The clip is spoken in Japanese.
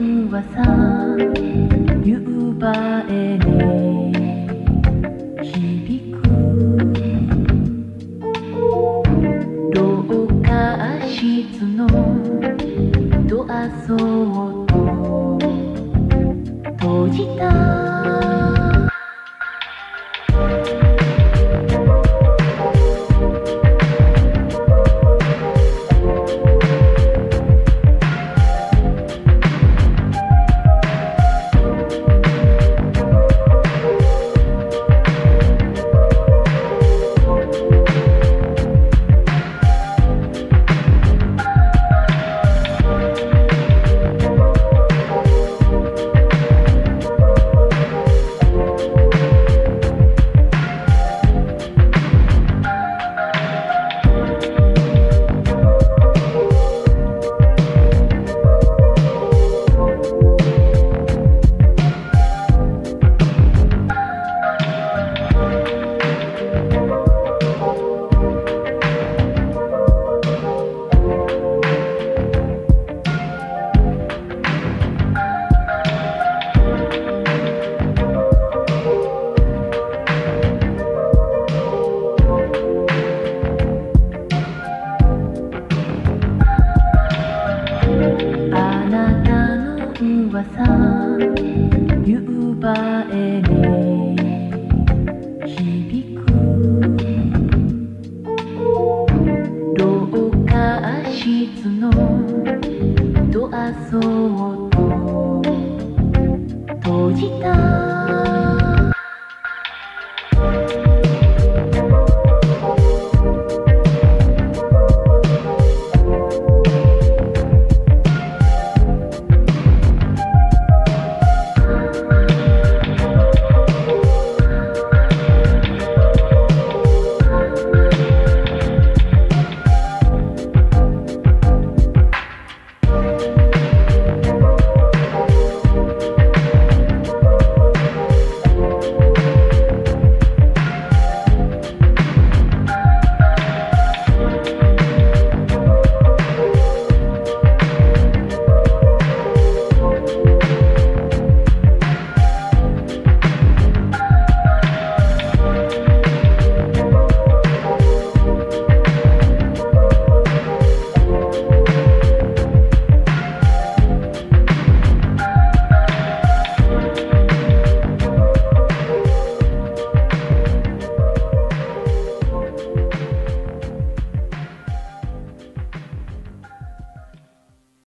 はさ夕張に響く廊下室のドアそっと閉じた室の。ドアそっ